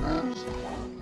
Nossa.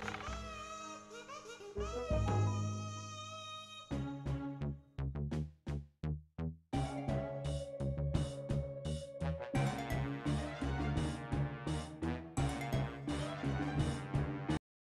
Bye.